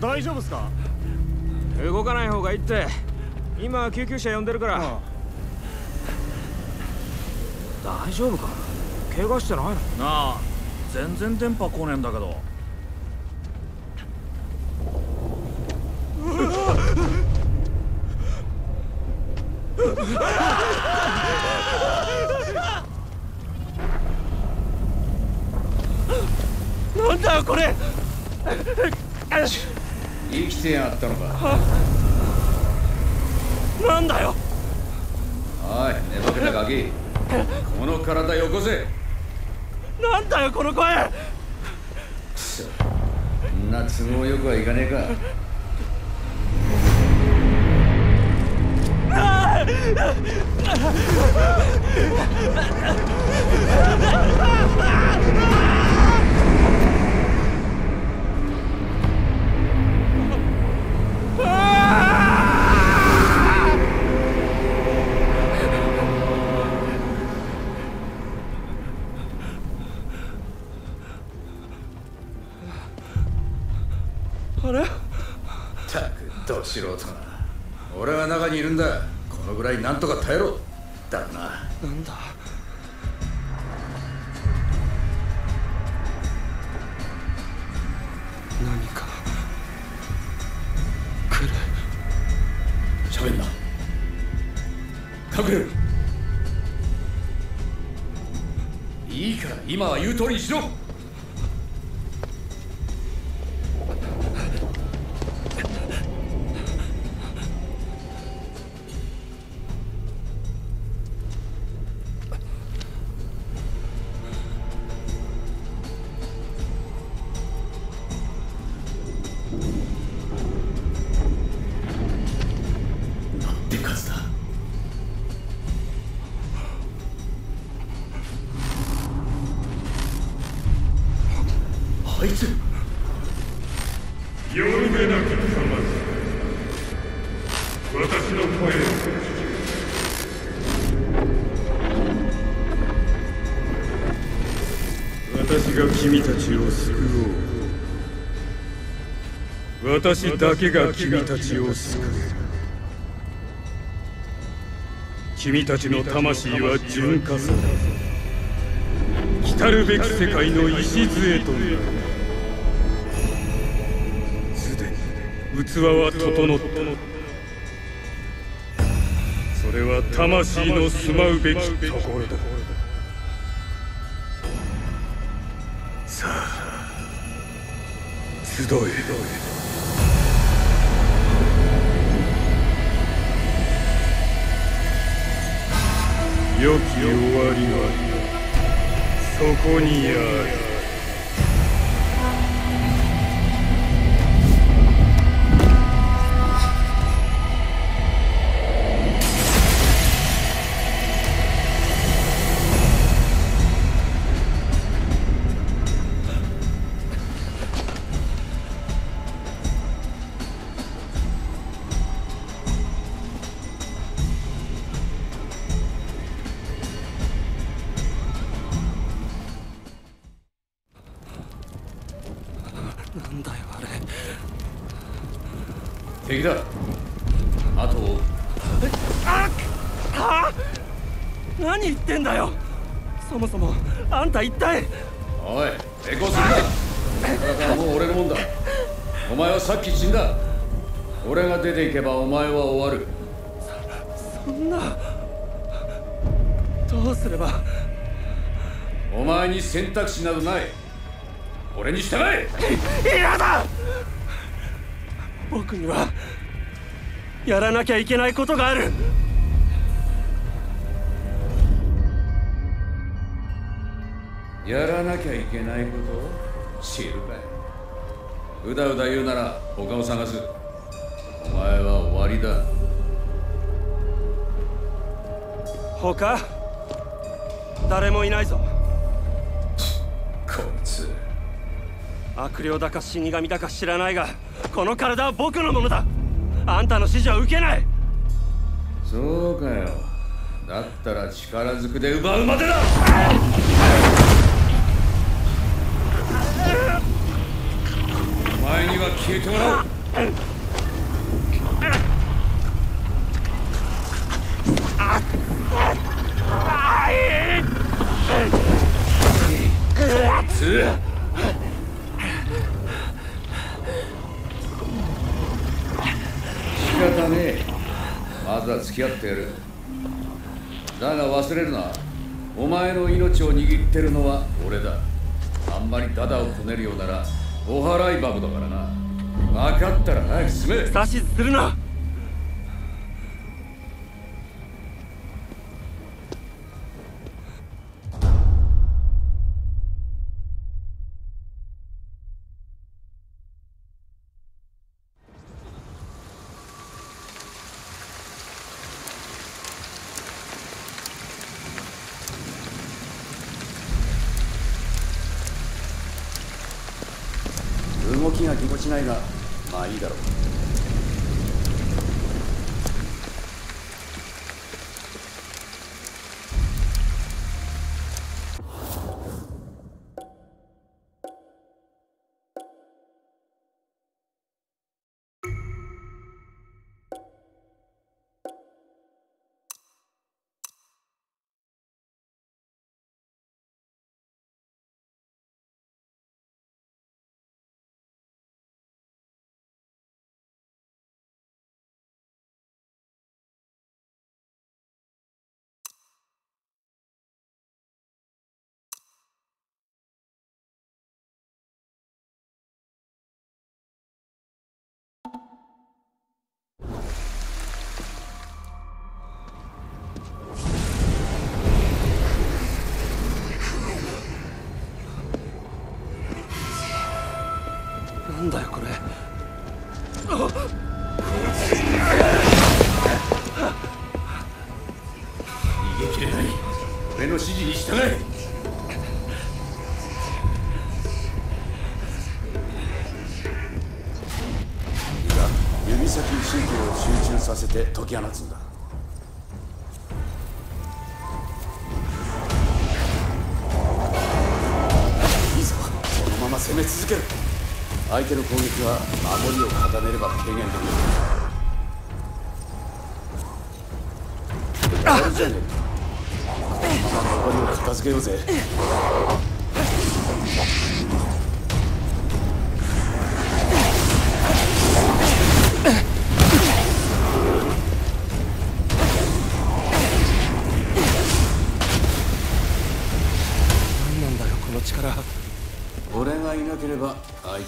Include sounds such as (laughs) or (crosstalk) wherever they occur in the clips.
大丈夫っすか？動かない方がいいって。今救急車呼んでるから、大丈夫か？怪我してないの？なあ全然電波来ねえんだけど。なんだよこれ生きてやがったのか。(laughs) なんだよ。おい寝ぼけたガキ。この体よこせ。なんだよこの声。そ。んな都合よくはいかねえか。あ (laughs) ああれたくど素人が俺は中にいるんだ。このぐらいなんとか耐えろ。だな。なんだ。何か。来る喋んな。隠れる。いいから今は言う通りにしろあいつよるべなき魂私の声を私が君たちを救おう。私だけが君たちを救う。君たちの魂は純化され来るべき世界の礎となる器は整った。それは魂の住まうべきところだ。さあ集え。良き終わりはそこにある。前はさっき死んだ。俺が出ていけばお前は終わる。そんな。どうすれば。お前に選択肢などない。俺に従え。嫌だ。僕には。やらなきゃいけないことがある。やらなきゃいけないこと知るかいうだうだ言うなら他を探す。お前は終わりだ。他誰もいないぞ。こいつ。悪霊だか死神だか知らないがこの体は僕のものだ。あんたの指示は受けない。そうかよ。だったら力ずくで奪うまでだ消えてもらう仕方ねえ。まずは付き合ってやる。だが忘れるな。お前の命を握ってるのは俺だ。あんまりダダをこねるようならお払い箱だからな。分かったら早く進め。指図するな。動きがぎこちないがまあいいだろう。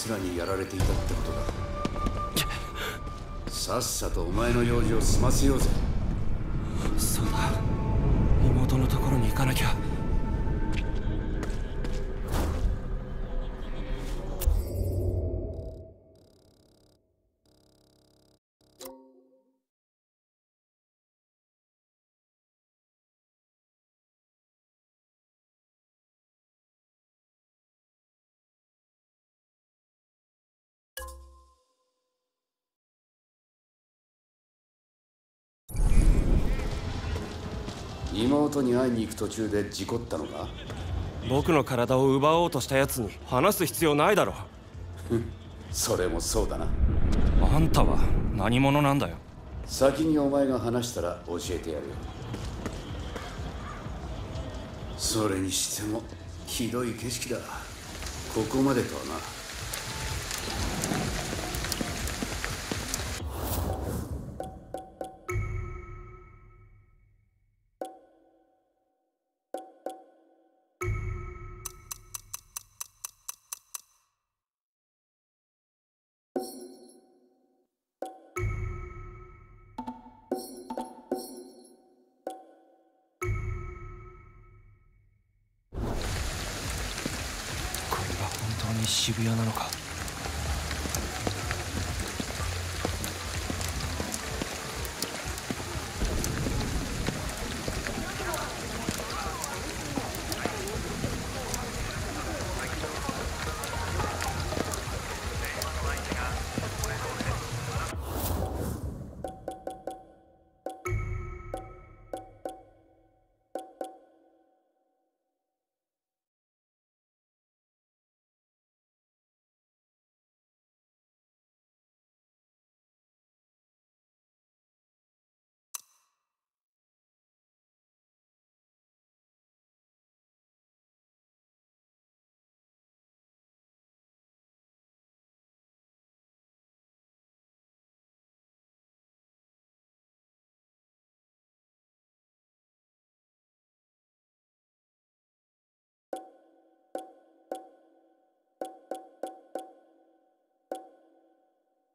つらにやられていたってことだ。さっさとお前の用事を済ませようぜ。そうだ妹のところに行かなきゃ。妹に会いに行く途中で事故ったのか？僕の体を奪おうとした奴に話す必要ないだろそれもそうだな。あんたは何者なんだよ。先にお前が話したら教えてやるよ。それにしてもひどい景色だ。ここまでとはな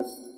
you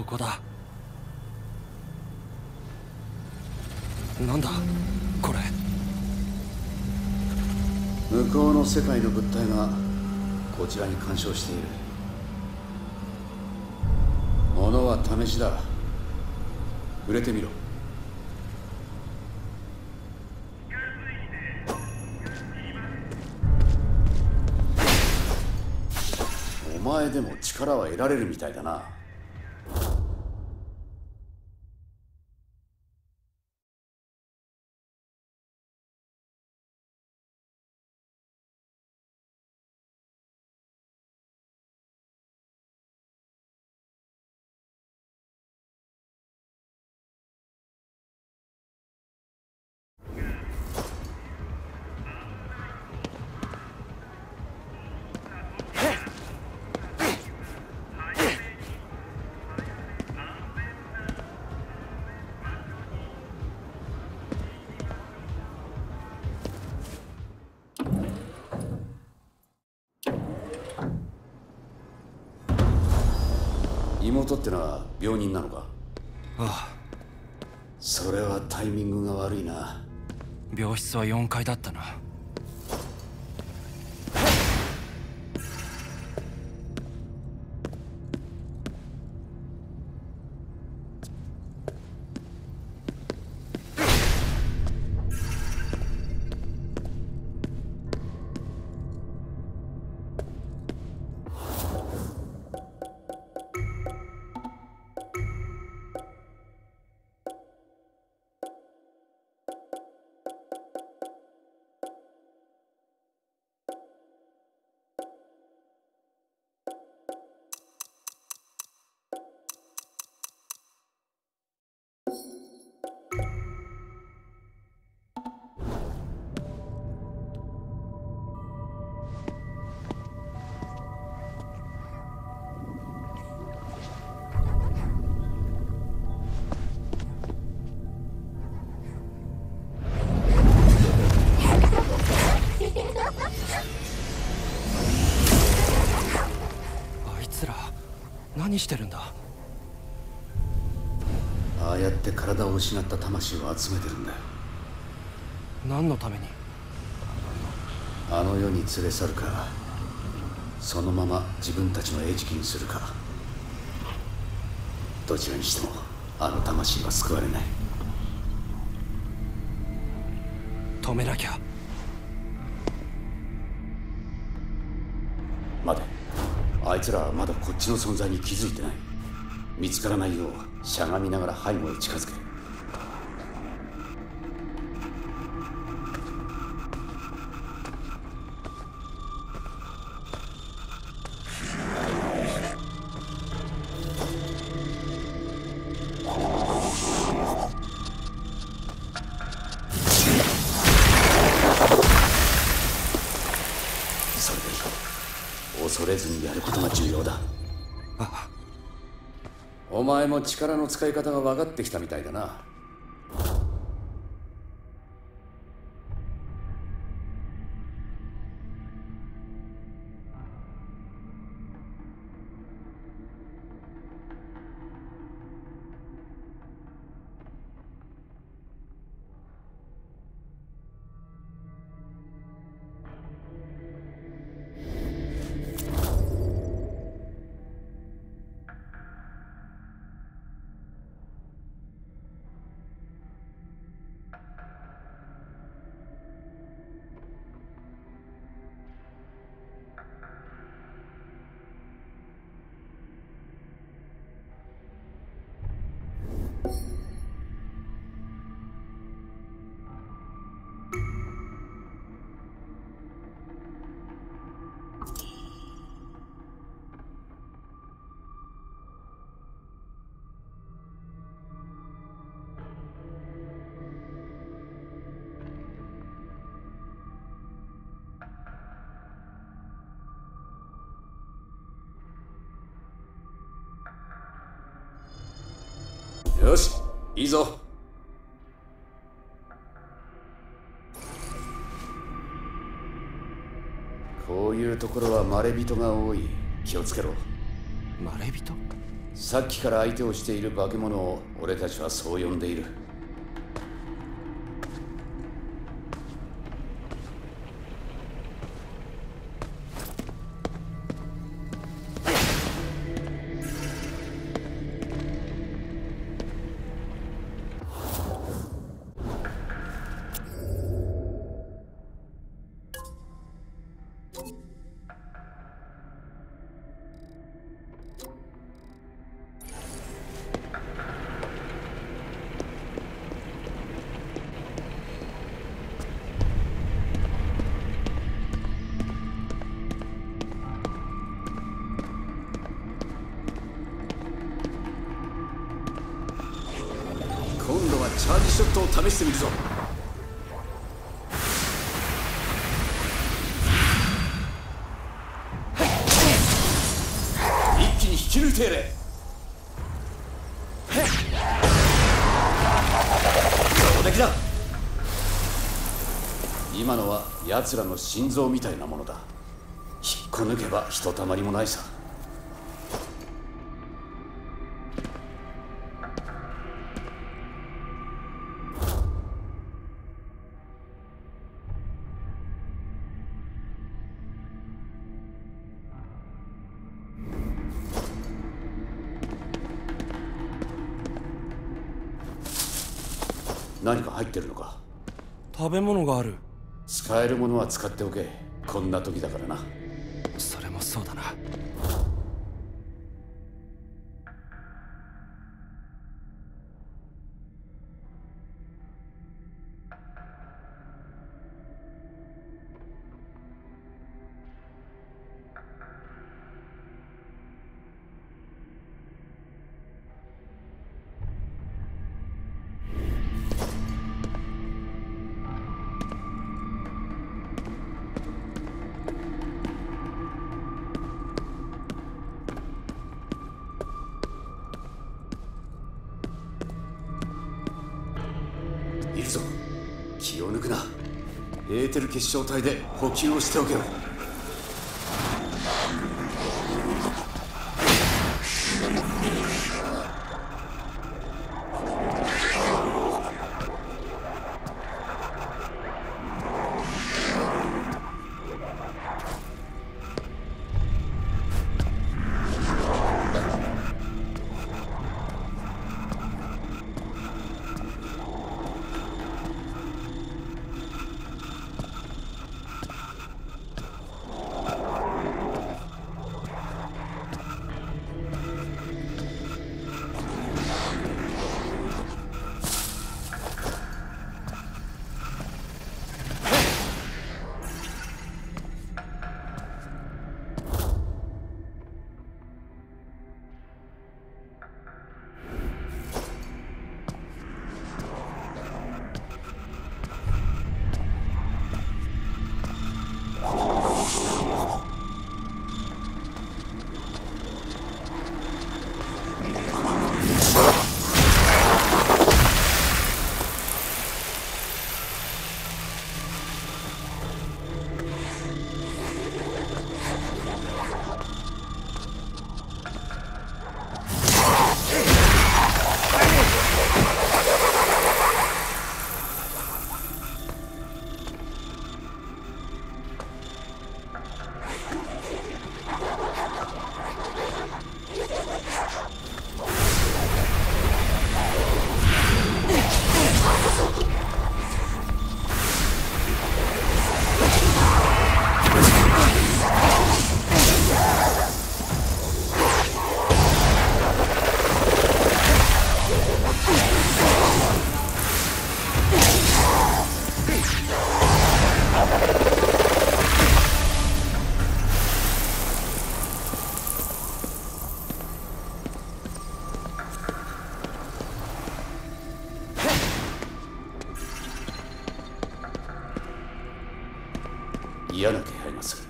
ここだ。なんだこれ。向こうの世界の物体がこちらに干渉している。物は試しだ。触れてみろ。お前でも力は得られるみたいだな。妹ってのは病人なのか？あそれはタイミングが悪いな。あ病室は4階だったなしてるんだ？ああやって体を失った魂を集めてるんだよ。何のために？あの世に連れ去るかそのまま自分たちの餌食にするか。どちらにしてもあの魂は救われない。止めなきゃいつらはまだこっちの存在に気づいてない。見つからないようしゃがみながら背後へ近づけ力の使い方が分かってきたみたいだな。いいぞ。こういうところはまれびとが多い。気をつけろ。まれびと？さっきから相手をしている化け物を俺たちはそう呼んでいるショットを試してみるぞ。一気に引き抜いてやれ。上出来だ。今のは奴らの心臓みたいなものだ。引っこ抜けばひとたまりもないさ。るものは使っておけ。こんな時だからな。それもそうだな。エーテル結晶体で補給をしておけよ嫌な気配がする。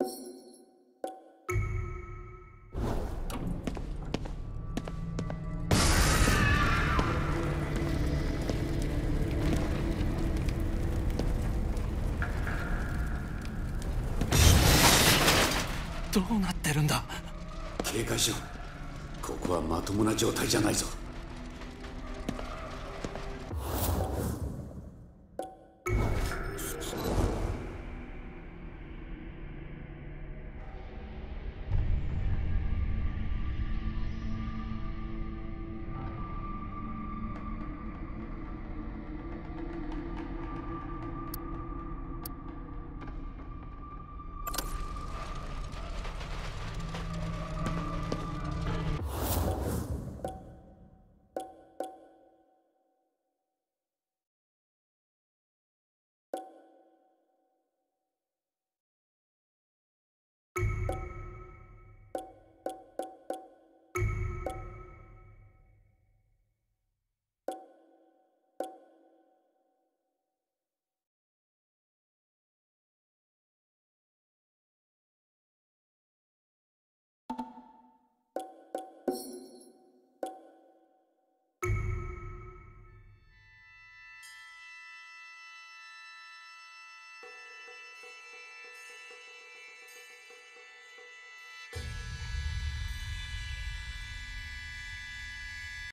you どうなってるんだ？警戒しろ。ここはまともな状態じゃないぞ。